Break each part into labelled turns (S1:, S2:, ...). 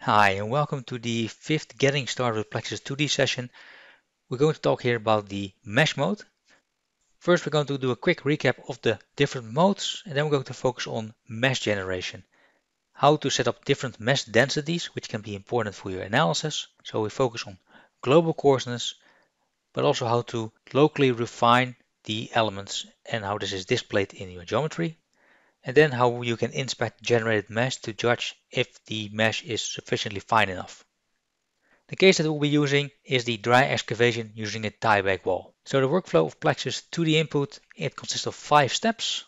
S1: Hi and welcome to the fifth Getting Started with PLAXIS 2D session. We're going to talk here about the mesh mode. First we're going to do a quick recap of the different modes and then we're going to focus on mesh generation. How to set up different mesh densities which can be important for your analysis. So we focus on global coarseness but also how to locally refine the elements and how this is displayed in your geometry and then how you can inspect generated mesh to judge if the mesh is sufficiently fine enough. The case that we'll be using is the dry excavation using a tieback wall. So the workflow of PLAXIS 2D input, it consists of five steps.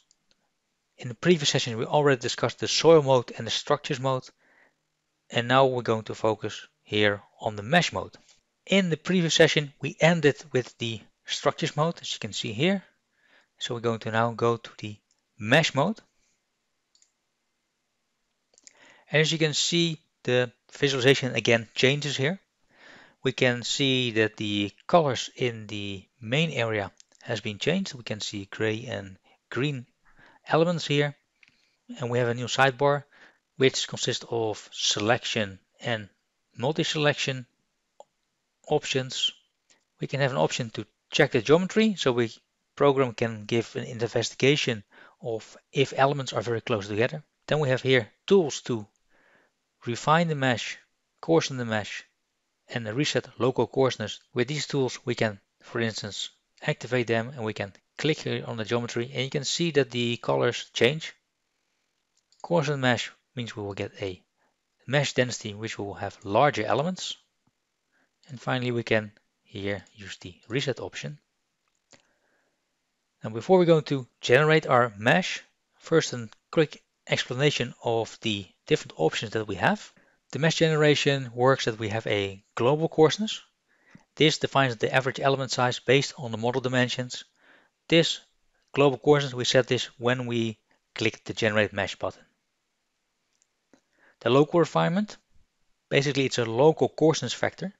S1: In the previous session we already discussed the soil mode and the structures mode and now we're going to focus here on the mesh mode. In the previous session we ended with the structures mode as you can see here. So we're going to now go to the mesh mode. And as you can see, the visualization again changes here. We can see that the colors in the main area has been changed. We can see gray and green elements here. And we have a new sidebar, which consists of selection and multi-selection options. We can have an option to check the geometry. So we program can give an investigation of if elements are very close together. Then we have here tools to refine the mesh, coarsen the mesh, and reset local coarseness. With these tools, we can, for instance, activate them and we can click here on the geometry and you can see that the colors change. Coarsen mesh means we will get a mesh density which will have larger elements. And finally, we can here use the reset option. Now before we go to generate our mesh, first a quick explanation of the different options that we have. The mesh generation works that we have a global coarseness. This defines the average element size based on the model dimensions. This global coarseness, we set this when we click the generate mesh button. The local refinement, basically it's a local coarseness factor.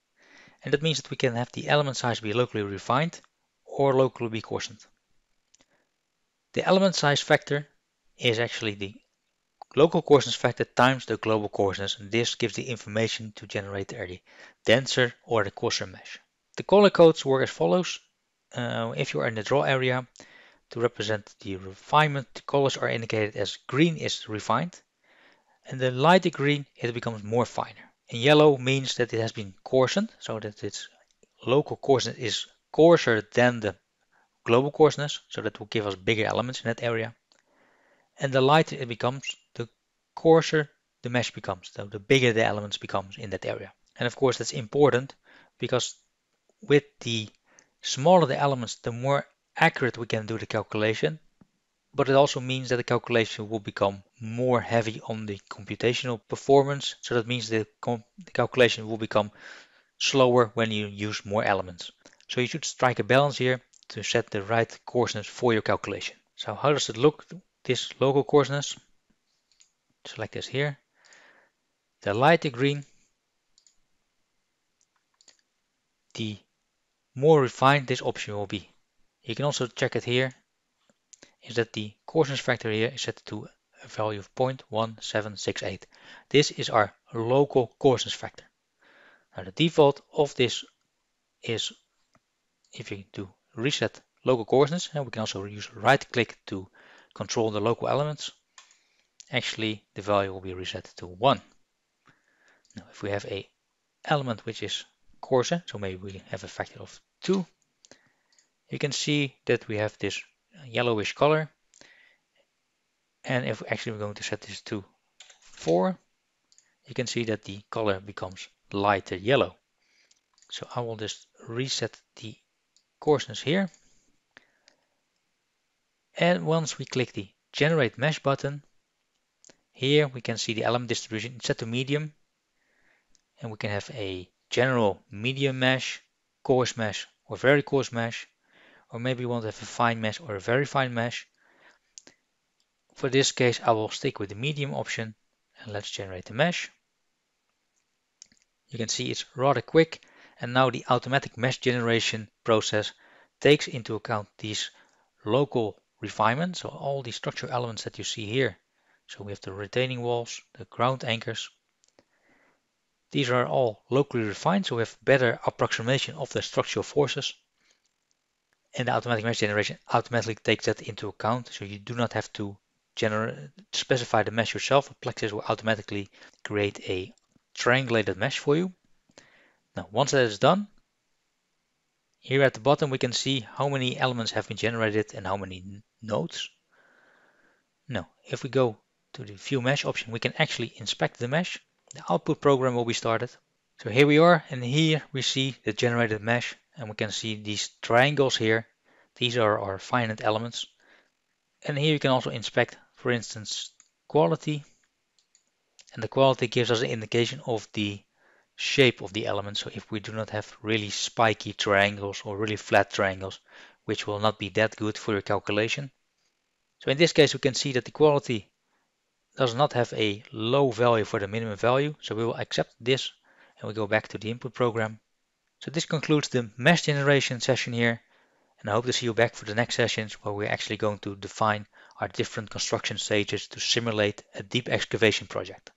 S1: And that means that we can have the element size be locally refined or locally be coarsened. The element size factor is actually the local coarseness factor times the global coarseness and this gives the information to generate a denser or the coarser mesh. The color codes work as follows. Uh, if you are in the draw area to represent the refinement the colors are indicated as green is refined and the lighter green it becomes more finer. And yellow means that it has been coarsened so that its local coarseness is coarser than the global coarseness so that will give us bigger elements in that area. And the lighter it becomes the coarser the mesh becomes so the bigger the elements becomes in that area. And of course that's important because with the smaller the elements the more accurate we can do the calculation but it also means that the calculation will become more heavy on the computational performance so that means the, the calculation will become slower when you use more elements so you should strike a balance here to set the right coarseness for your calculation so how does it look this local coarseness. Select this here. The lighter green, the more refined this option will be. You can also check it here, is that the coarseness factor here is set to a value of 0.1768. This is our local coarseness factor. Now the default of this is if you do reset local coarseness, and we can also use right click to control the local elements, actually the value will be reset to 1. Now if we have a element which is coarser, so maybe we have a factor of 2, you can see that we have this yellowish color. And if actually we're going to set this to 4, you can see that the color becomes lighter yellow. So I will just reset the coarseness here. And once we click the generate mesh button, here we can see the element distribution set to medium. And we can have a general medium mesh, coarse mesh, or very coarse mesh. Or maybe we want to have a fine mesh or a very fine mesh. For this case, I will stick with the medium option and let's generate the mesh. You can see it's rather quick and now the automatic mesh generation process takes into account these local refinements, So all the structural elements that you see here. So we have the retaining walls, the ground anchors. These are all locally refined, so we have better approximation of the structural forces. And the automatic mesh generation automatically takes that into account, so you do not have to specify the mesh yourself. PLAXIS will automatically create a triangulated mesh for you. Now, once that is done, here at the bottom we can see how many elements have been generated and how many nodes. Now, if we go to the view mesh option, we can actually inspect the mesh. The output program will be started. So here we are and here we see the generated mesh and we can see these triangles here. These are our finite elements. And here you can also inspect, for instance, quality. And the quality gives us an indication of the shape of the element. So if we do not have really spiky triangles or really flat triangles, which will not be that good for your calculation. So in this case, we can see that the quality does not have a low value for the minimum value. So we will accept this and we go back to the input program. So this concludes the mesh generation session here. And I hope to see you back for the next sessions where we're actually going to define our different construction stages to simulate a deep excavation project.